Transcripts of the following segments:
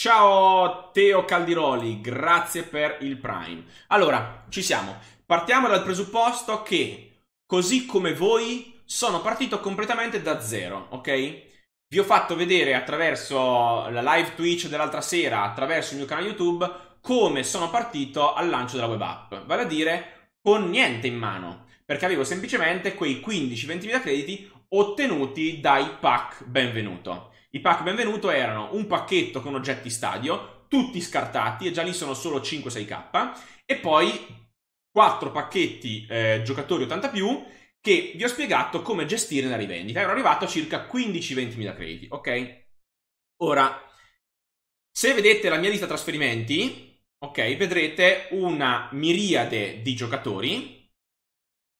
Ciao Teo Caldiroli, grazie per il Prime. Allora, ci siamo. Partiamo dal presupposto che, così come voi, sono partito completamente da zero, ok? Vi ho fatto vedere attraverso la live Twitch dell'altra sera, attraverso il mio canale YouTube, come sono partito al lancio della web app. Vale a dire, con niente in mano. Perché avevo semplicemente quei 15-20 mila crediti ottenuti dai pack benvenuto. I pack benvenuto erano un pacchetto con oggetti stadio, tutti scartati, e già lì sono solo 5-6k, e poi 4 pacchetti eh, giocatori 80 più che vi ho spiegato come gestire la rivendita. Ero arrivato a circa 15-20 mila crediti, ok? Ora, se vedete la mia lista trasferimenti, ok, vedrete una miriade di giocatori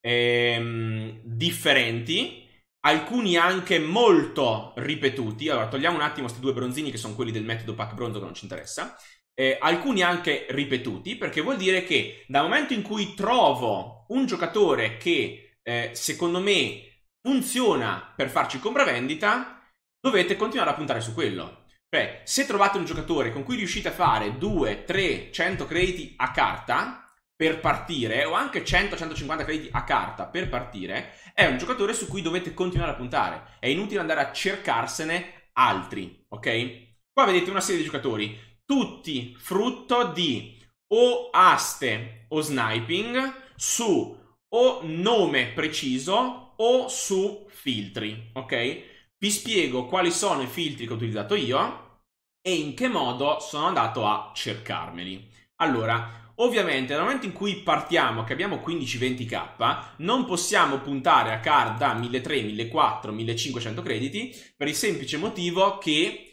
ehm, differenti alcuni anche molto ripetuti. Allora, togliamo un attimo questi due bronzini che sono quelli del metodo pack bronzo che non ci interessa. Eh, alcuni anche ripetuti, perché vuol dire che dal momento in cui trovo un giocatore che eh, secondo me funziona per farci compravendita, dovete continuare a puntare su quello. Cioè, se trovate un giocatore con cui riuscite a fare 2, 3, 100 crediti a carta, per partire, o anche 100-150 crediti a carta per partire, è un giocatore su cui dovete continuare a puntare. È inutile andare a cercarsene altri, ok? Qua vedete una serie di giocatori, tutti frutto di o aste o sniping su o nome preciso o su filtri, ok? Vi spiego quali sono i filtri che ho utilizzato io e in che modo sono andato a cercarmeli. Allora, Ovviamente nel momento in cui partiamo, che abbiamo 15-20k, non possiamo puntare a card da 1300, 1400, 1500 crediti per il semplice motivo che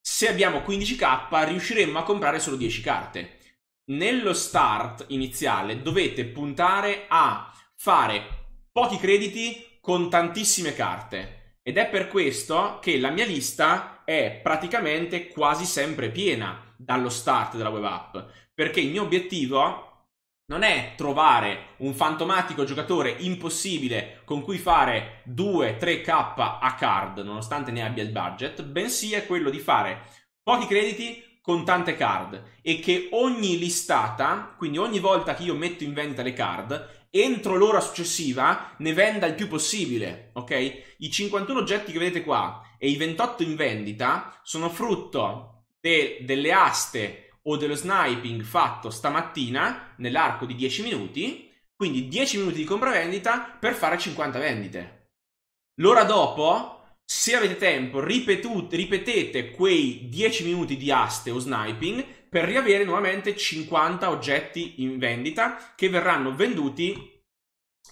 se abbiamo 15k riusciremmo a comprare solo 10 carte. Nello start iniziale dovete puntare a fare pochi crediti con tantissime carte. Ed è per questo che la mia lista è praticamente quasi sempre piena dallo start della web app perché il mio obiettivo non è trovare un fantomatico giocatore impossibile con cui fare 2-3k a card, nonostante ne abbia il budget, bensì è quello di fare pochi crediti con tante card e che ogni listata, quindi ogni volta che io metto in vendita le card, entro l'ora successiva ne venda il più possibile, ok? I 51 oggetti che vedete qua e i 28 in vendita sono frutto de- delle aste o dello sniping fatto stamattina nell'arco di 10 minuti, quindi 10 minuti di compravendita per fare 50 vendite. L'ora dopo, se avete tempo, ripetute, ripetete quei 10 minuti di aste o sniping per riavere nuovamente 50 oggetti in vendita che verranno venduti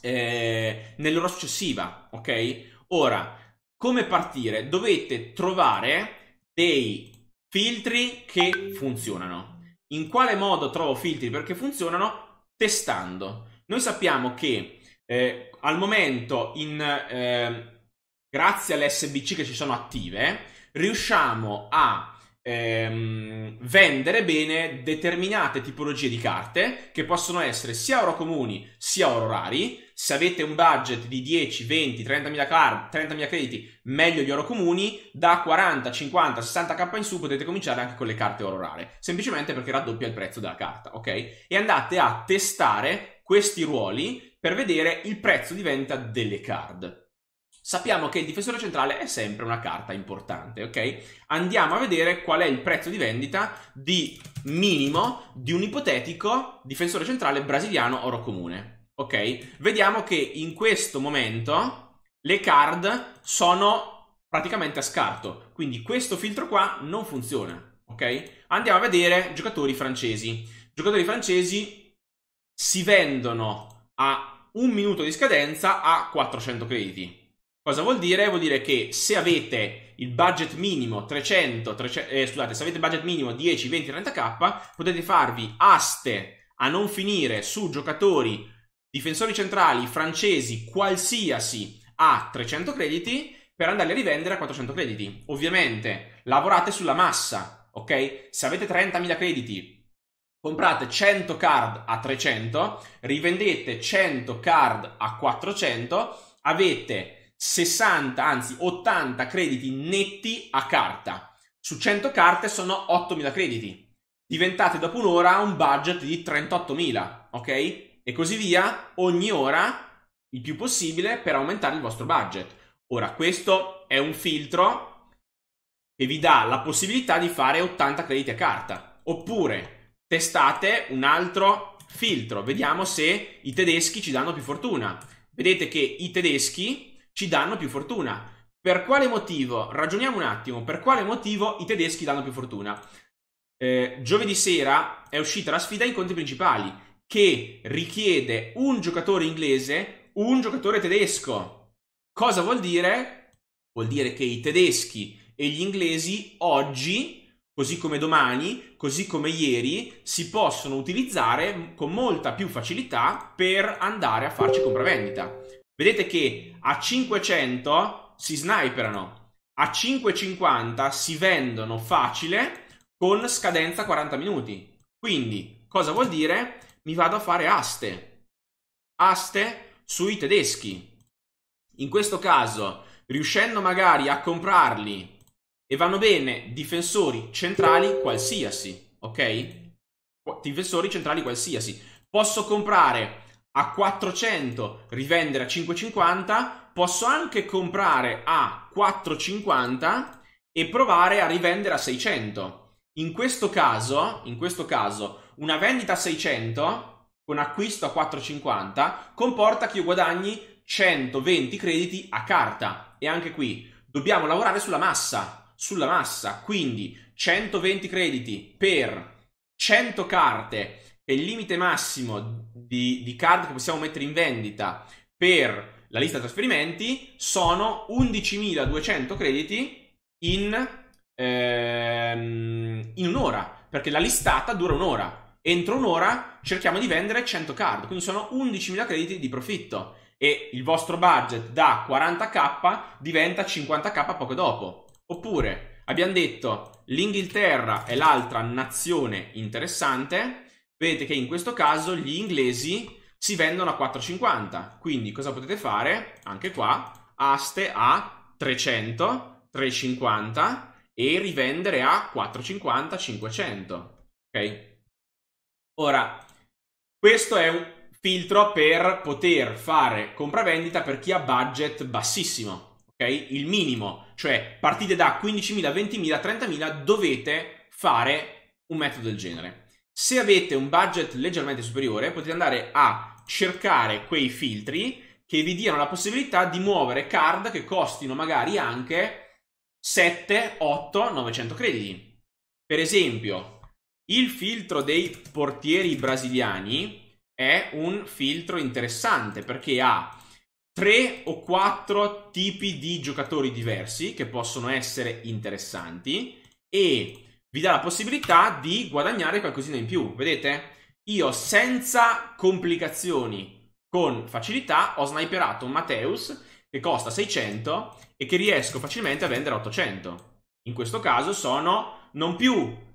eh, nell'ora successiva, ok? Ora, come partire? Dovete trovare dei Filtri che funzionano. In quale modo trovo filtri perché funzionano? Testando. Noi sappiamo che eh, al momento, in, eh, grazie alle SBC che ci sono attive, riusciamo a ehm, vendere bene determinate tipologie di carte che possono essere sia oro comuni sia oro rari. Se avete un budget di 10, 20, 30.000 card, 30.000 crediti, meglio gli oro comuni. Da 40, 50, 60k in su potete cominciare anche con le carte oro rare, semplicemente perché raddoppia il prezzo della carta, ok? E andate a testare questi ruoli per vedere il prezzo di vendita delle card sappiamo che il difensore centrale è sempre una carta importante, ok? Andiamo a vedere qual è il prezzo di vendita di minimo di un ipotetico difensore centrale brasiliano oro comune, ok? Vediamo che in questo momento le card sono praticamente a scarto, quindi questo filtro qua non funziona, ok? Andiamo a vedere giocatori francesi. Giocatori francesi si vendono a un minuto di scadenza a 400 crediti. Cosa vuol dire? Vuol dire che se avete il budget minimo 300, 300 eh, scusate, se avete budget minimo 10, 20, 30k, potete farvi aste a non finire su giocatori difensori centrali francesi qualsiasi a 300 crediti per andarli a rivendere a 400 crediti. Ovviamente lavorate sulla massa, ok? Se avete 30.000 crediti, comprate 100 card a 300, rivendete 100 card a 400, avete 60, anzi 80 crediti netti a carta. su 100 carte sono 8.000 crediti. Diventate dopo un'ora un budget di 38.000, ok? E così via, ogni ora il più possibile per aumentare il vostro budget. Ora, questo è un filtro che vi dà la possibilità di fare 80 crediti a carta. Oppure testate un altro filtro, vediamo se i tedeschi ci danno più fortuna. Vedete che i tedeschi ci danno più fortuna. Per quale motivo? Ragioniamo un attimo. Per quale motivo i tedeschi danno più fortuna? Eh, giovedì sera è uscita la sfida ai conti principali che richiede un giocatore inglese, un giocatore tedesco. Cosa vuol dire? Vuol dire che i tedeschi e gli inglesi oggi così come domani, così come ieri, si possono utilizzare con molta più facilità per andare a farci compravendita. Vedete che a 500 si sniperano, a 550 si vendono facile con scadenza 40 minuti. Quindi, cosa vuol dire? Mi vado a fare aste. Aste sui tedeschi. In questo caso, riuscendo magari a comprarli e vanno bene difensori centrali qualsiasi, ok? Difensori centrali qualsiasi. Posso comprare a 400, rivendere a 550, posso anche comprare a 450 e provare a rivendere a 600. In questo caso, in questo caso, una vendita a 600 con acquisto a 450 comporta che io guadagni 120 crediti a carta. E anche qui dobbiamo lavorare sulla massa sulla massa, quindi 120 crediti per 100 carte, è il limite massimo di, di card che possiamo mettere in vendita per la lista trasferimenti, sono 11.200 crediti in, ehm, in un'ora, perché la listata dura un'ora. Entro un'ora cerchiamo di vendere 100 card, quindi sono 11.000 crediti di profitto e il vostro budget da 40k diventa 50k poco dopo. Oppure abbiamo detto l'Inghilterra è l'altra nazione interessante. Vedete che in questo caso gli inglesi si vendono a 4,50. Quindi cosa potete fare? Anche qua, aste a 300, 3,50 e rivendere a 4,50, 500. Ok? Ora, questo è un filtro per poter fare compravendita per chi ha budget bassissimo ok? Il minimo, cioè partite da 15.000, 20.000, 30.000, dovete fare un metodo del genere. Se avete un budget leggermente superiore, potete andare a cercare quei filtri che vi diano la possibilità di muovere card che costino magari anche 7, 8, 900 crediti. Per esempio, il filtro dei portieri brasiliani è un filtro interessante perché ha tre o quattro tipi di giocatori diversi che possono essere interessanti e vi dà la possibilità di guadagnare qualcosina in più. Vedete? Io senza complicazioni, con facilità, ho sniperato un Mateus che costa 600 e che riesco facilmente a vendere a 800. In questo caso sono non più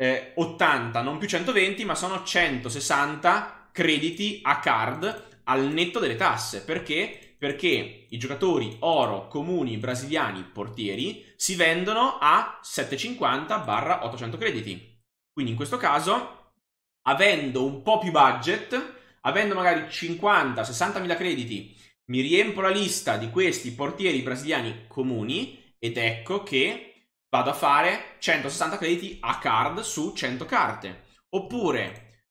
eh, 80, non più 120, ma sono 160 crediti a card al netto delle tasse. Perché? Perché i giocatori oro comuni brasiliani portieri si vendono a 750-800 crediti. Quindi in questo caso, avendo un po' più budget, avendo magari 50-60 mila crediti, mi riempo la lista di questi portieri brasiliani comuni ed ecco che vado a fare 160 crediti a card su 100 carte. Oppure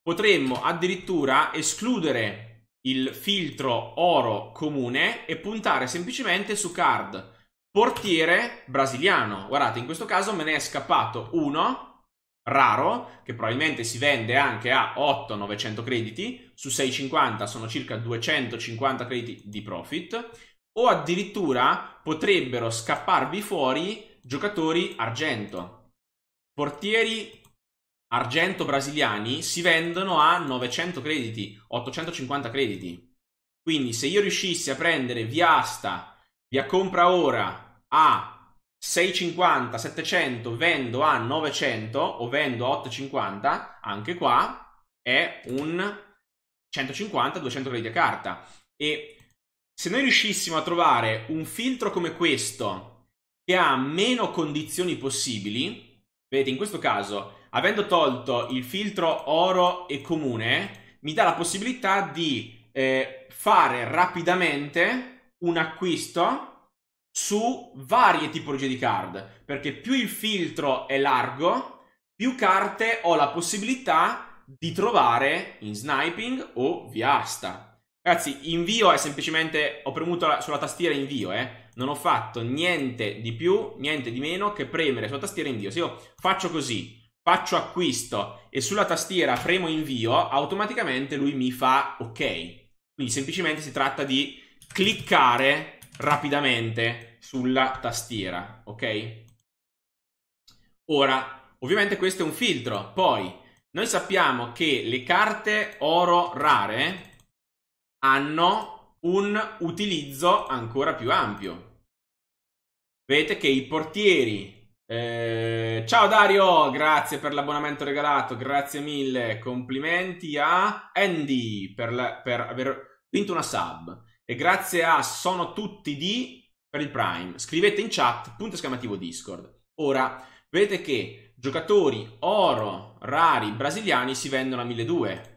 potremmo addirittura escludere il filtro oro comune e puntare semplicemente su card portiere brasiliano. Guardate, in questo caso me ne è scappato uno raro che probabilmente si vende anche a 8-900 crediti, su 650 sono circa 250 crediti di profit o addirittura potrebbero scapparvi fuori giocatori argento. Portieri argento brasiliani si vendono a 900 crediti, 850 crediti. Quindi se io riuscissi a prendere via asta, via compra ora a 650, 700, vendo a 900 o vendo a 850, anche qua è un 150-200 crediti a carta. E se noi riuscissimo a trovare un filtro come questo che ha meno condizioni possibili, vedete in questo caso, avendo tolto il filtro oro e comune, mi dà la possibilità di eh, fare rapidamente un acquisto su varie tipologie di card, perché più il filtro è largo, più carte ho la possibilità di trovare in sniping o via asta. Ragazzi, invio è semplicemente, ho premuto sulla tastiera invio, eh non ho fatto niente di più, niente di meno che premere sulla tastiera invio. Se io faccio così, faccio acquisto e sulla tastiera premo invio, automaticamente lui mi fa ok. Quindi semplicemente si tratta di cliccare rapidamente sulla tastiera, ok? Ora, ovviamente questo è un filtro. Poi, noi sappiamo che le carte oro rare hanno un utilizzo ancora più ampio. Vedete che i portieri... Eh, ciao Dario, grazie per l'abbonamento regalato, grazie mille. Complimenti a Andy per, la, per aver vinto una sub. E grazie a Sono tutti di per il Prime. Scrivete in chat, punto esclamativo Discord. Ora, vedete che giocatori oro rari brasiliani si vendono a 1200.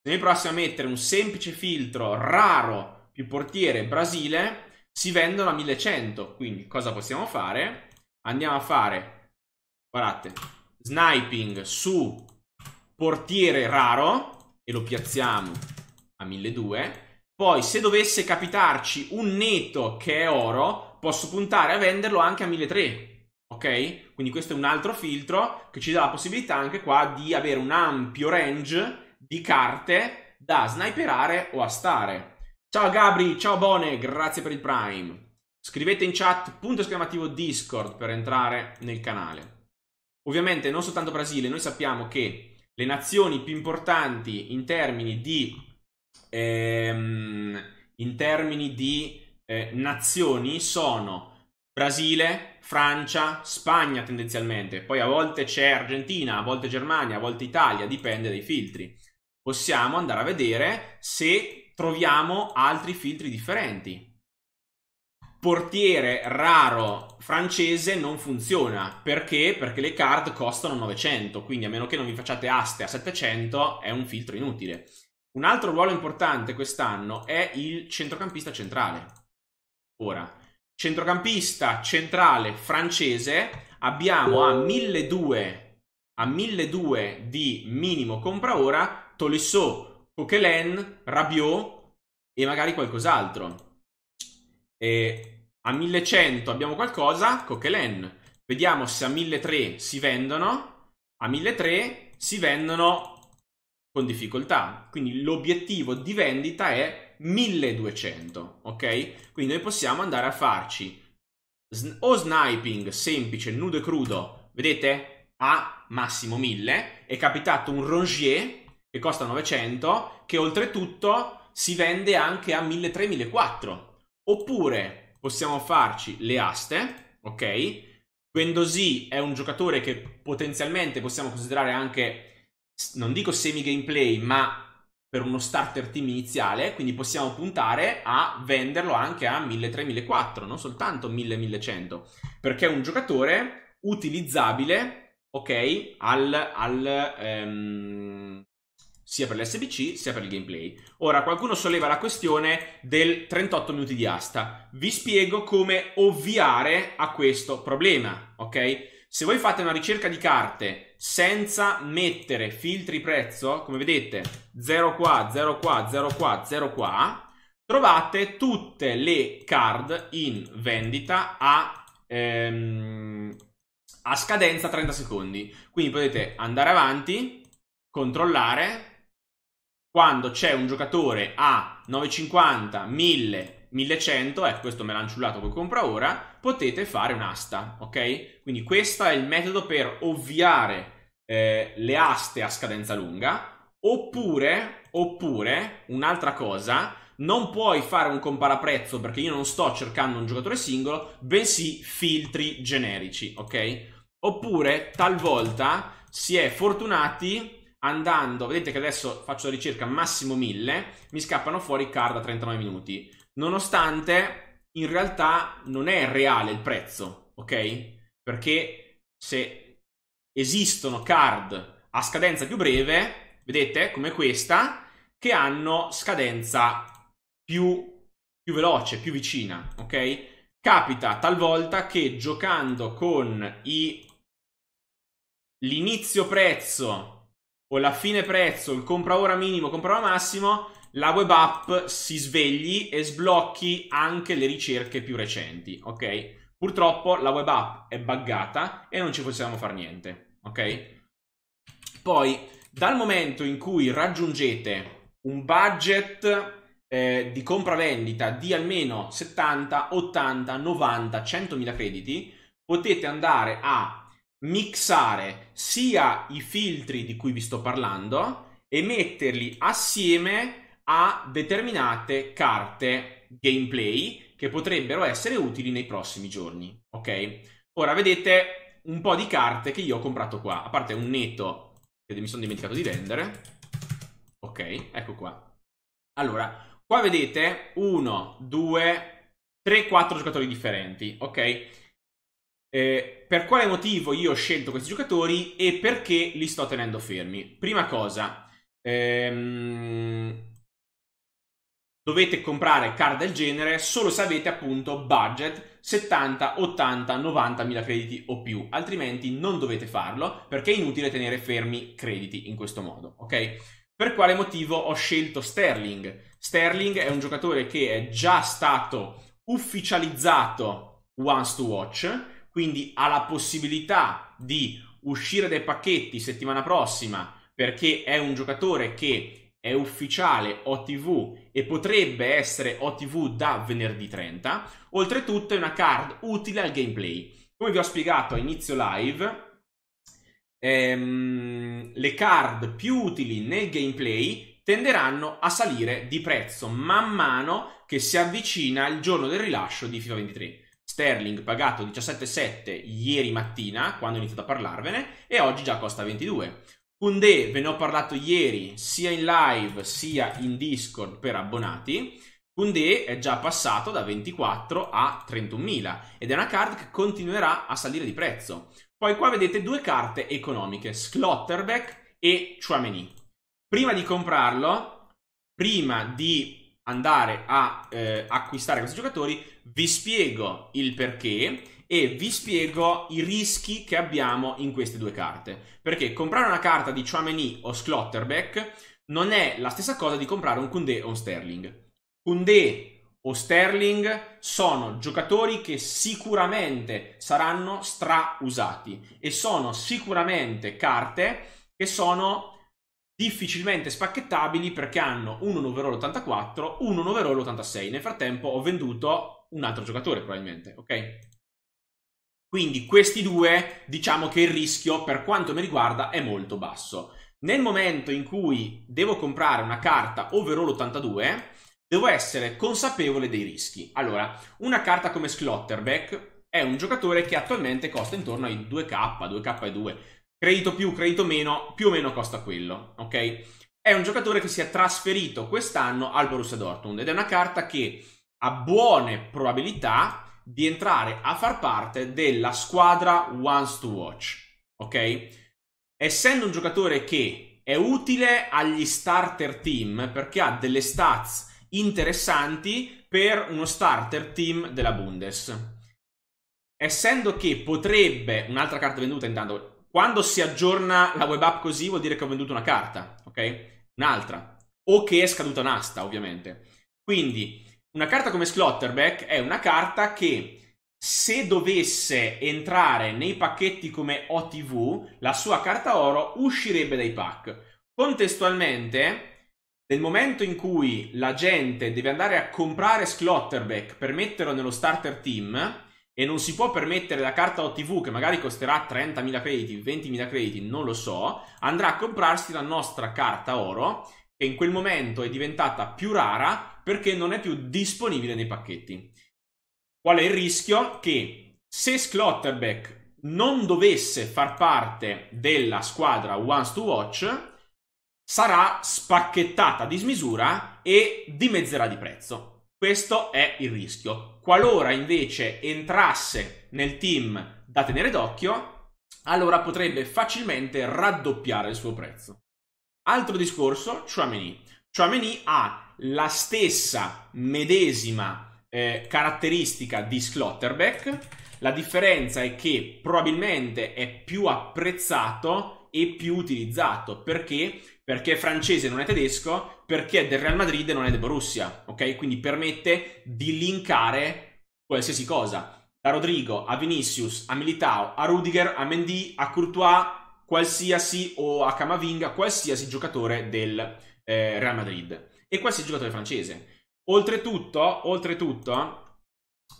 Se noi prossimo a mettere un semplice filtro raro più portiere Brasile, si vendono a 1100. Quindi cosa possiamo fare? Andiamo a fare, guardate, sniping su portiere raro e lo piazziamo a 1200. Poi se dovesse capitarci un neto che è oro, posso puntare a venderlo anche a 1300. Ok? Quindi questo è un altro filtro che ci dà la possibilità anche qua di avere un ampio range di carte da sniperare o a stare. Ciao Gabri, ciao Bone, grazie per il Prime. Scrivete in chat punto esclamativo Discord per entrare nel canale. Ovviamente non soltanto Brasile, noi sappiamo che le nazioni più importanti in termini di, ehm, in termini di eh, nazioni sono Brasile, Francia, Spagna tendenzialmente, poi a volte c'è Argentina, a volte Germania, a volte Italia, dipende dai filtri. Possiamo andare a vedere se troviamo altri filtri differenti. Portiere raro francese non funziona perché? Perché le card costano 900, quindi a meno che non vi facciate aste a 700 è un filtro inutile. Un altro ruolo importante quest'anno è il centrocampista centrale. Ora, centrocampista centrale francese abbiamo a 1200 a 1200 di minimo compra ora Tolisso Coquelin, Rabiot e magari qualcos'altro. E a 1100 abbiamo qualcosa, Coquelin. Vediamo se a 1300 si vendono. A 1300 si vendono con difficoltà. Quindi l'obiettivo di vendita è 1200, ok? Quindi noi possiamo andare a farci o sniping semplice, nudo e crudo, vedete? A massimo 1000. È capitato un Rongier che costa 900, che oltretutto si vende anche a 1300-1400. Oppure possiamo farci le aste, ok? Guendouzi è un giocatore che potenzialmente possiamo considerare anche, non dico semi gameplay, ma per uno starter team iniziale, quindi possiamo puntare a venderlo anche a 1300-1400, non soltanto 1000-1100, perché è un giocatore utilizzabile, ok, al, al um, sia per l'SBC sia per il gameplay. Ora, qualcuno solleva la questione del 38 minuti di asta. Vi spiego come ovviare a questo problema, ok? Se voi fate una ricerca di carte senza mettere filtri prezzo, come vedete, 0 qua, 0 qua, 0 qua, 0 qua, trovate tutte le card in vendita a, ehm, a scadenza 30 secondi. Quindi potete andare avanti, controllare, quando c'è un giocatore a 950, 1000, 1100, ecco questo me l'ha anciullato col compra ora, potete fare un'asta, ok? Quindi questo è il metodo per ovviare eh, le aste a scadenza lunga, oppure, oppure, un'altra cosa, non puoi fare un comparaprezzo perché io non sto cercando un giocatore singolo, bensì filtri generici, ok? Oppure talvolta si è fortunati andando, vedete che adesso faccio la ricerca massimo 1000, mi scappano fuori card a 39 minuti, nonostante in realtà non è reale il prezzo, ok? Perché se esistono card a scadenza più breve, vedete, come questa, che hanno scadenza più, più veloce, più vicina, ok? Capita talvolta che giocando con i, l'inizio prezzo o la fine prezzo, il compra ora minimo, compra ora massimo, la web app si svegli e sblocchi anche le ricerche più recenti, ok? Purtroppo la web app è buggata e non ci possiamo fare niente, ok? Poi, dal momento in cui raggiungete un budget eh, di compravendita di almeno 70, 80, 90, 100.000 crediti, potete andare a mixare sia i filtri di cui vi sto parlando e metterli assieme a determinate carte gameplay che potrebbero essere utili nei prossimi giorni. Ok? Ora vedete un po' di carte che io ho comprato qua, a parte un netto che mi sono dimenticato di vendere. Ok, ecco qua. Allora, qua vedete 1, 2, 3, 4 giocatori differenti, ok? Eh, per quale motivo io ho scelto questi giocatori e perché li sto tenendo fermi? Prima cosa, ehm, dovete comprare card del genere solo se avete appunto budget 70, 80, 90 mila crediti o più, altrimenti non dovete farlo perché è inutile tenere fermi crediti in questo modo, ok? Per quale motivo ho scelto Sterling? Sterling è un giocatore che è già stato ufficializzato once to watch, quindi ha la possibilità di uscire dai pacchetti settimana prossima perché è un giocatore che è ufficiale OTV e potrebbe essere OTV da venerdì 30. Oltretutto è una card utile al gameplay. Come vi ho spiegato a inizio live, ehm, le card più utili nel gameplay tenderanno a salire di prezzo man mano che si avvicina il giorno del rilascio di FIFA 23. Sterling pagato 17,7 ieri mattina, quando ho iniziato a parlarvene, e oggi già costa 22. Koundé ve ne ho parlato ieri sia in live sia in Discord per abbonati. Koundé è già passato da 24 a 31.000 ed è una card che continuerà a salire di prezzo. Poi qua vedete due carte economiche, Slotterbeck e Chouameni. Prima di comprarlo, prima di andare a eh, acquistare questi giocatori, vi spiego il perché e vi spiego i rischi che abbiamo in queste due carte. Perché comprare una carta di Chouameni o Schlotterbeck non è la stessa cosa di comprare un Koundé o un Sterling. Koundé o Sterling sono giocatori che sicuramente saranno strausati e sono sicuramente carte che sono difficilmente spacchettabili perché hanno un overall 84, uno un overall 86. Nel frattempo ho venduto un altro giocatore probabilmente, ok? Quindi questi due, diciamo che il rischio per quanto mi riguarda è molto basso. Nel momento in cui devo comprare una carta overall 82, devo essere consapevole dei rischi. Allora, una carta come Schlotterbeck è un giocatore che attualmente costa intorno ai 2k, 2k e 2 credito più, credito meno, più o meno costa quello, ok? È un giocatore che si è trasferito quest'anno al Borussia Dortmund ed è una carta che ha buone probabilità di entrare a far parte della squadra Once to Watch, ok? Essendo un giocatore che è utile agli starter team perché ha delle stats interessanti per uno starter team della Bundes. Essendo che potrebbe, un'altra carta venduta intanto, quando si aggiorna la web app così vuol dire che ho venduto una carta, ok? Un'altra. O che è scaduta un'asta, ovviamente. Quindi, una carta come Slotterback è una carta che se dovesse entrare nei pacchetti come OTV, la sua carta oro uscirebbe dai pack. Contestualmente, nel momento in cui la gente deve andare a comprare Slotterback per metterlo nello starter team, e non si può permettere la carta OTV che magari costerà 30.000 crediti, 20.000 crediti, non lo so, andrà a comprarsi la nostra carta oro che in quel momento è diventata più rara perché non è più disponibile nei pacchetti. Qual è il rischio? Che se Schlotterbeck non dovesse far parte della squadra Once to Watch, sarà spacchettata a dismisura e dimezzerà di prezzo. Questo è il rischio Qualora invece entrasse nel team da tenere d'occhio, allora potrebbe facilmente raddoppiare il suo prezzo. Altro discorso, Chouameni. Chouameni ha la stessa medesima eh, caratteristica di Slotterbeck, la differenza è che probabilmente è più apprezzato e più utilizzato. Perché? Perché è francese, non è tedesco, perché è del Real Madrid e non è del Borussia, ok? Quindi permette di linkare qualsiasi cosa. Da Rodrigo a Vinicius, a Militao, a Rudiger, a Mendy, a Courtois, qualsiasi o a Camavinga, qualsiasi giocatore del eh, Real Madrid e qualsiasi giocatore francese. Oltretutto, oltretutto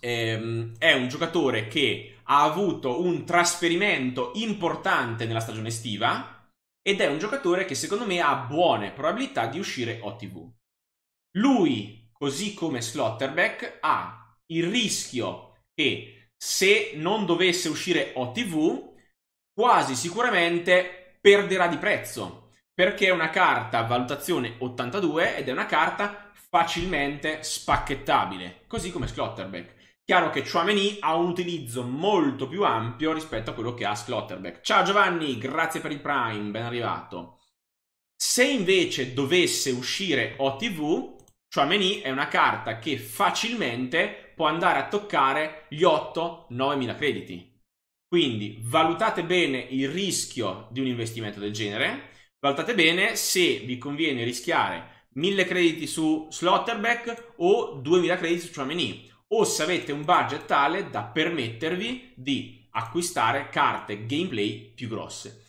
ehm, è un giocatore che ha avuto un trasferimento importante nella stagione estiva ed è un giocatore che secondo me ha buone probabilità di uscire OTV. Lui, così come Slotterbeck, ha il rischio che se non dovesse uscire OTV, quasi sicuramente perderà di prezzo perché è una carta valutazione 82 ed è una carta facilmente spacchettabile, così come Slotterbeck. Chiaro che Chouameni ha un utilizzo molto più ampio rispetto a quello che ha Slotterbeck. Ciao Giovanni, grazie per il Prime, ben arrivato. Se invece dovesse uscire OTV, Chouameni è una carta che facilmente può andare a toccare gli 8-9 mila crediti. Quindi valutate bene il rischio di un investimento del genere, valutate bene se vi conviene rischiare 1000 crediti su Slotterback o 2000 crediti su Chouameni o se avete un budget tale da permettervi di acquistare carte gameplay più grosse.